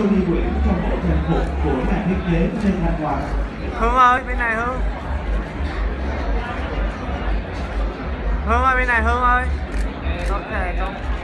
Johnny Nguyễn trong bộ trang phục của nhà thiết kế Lê Thanh Hoàng. Hương ơi, bên này Hương Hương ơi, bên này Hương ơi Ok, không? tốt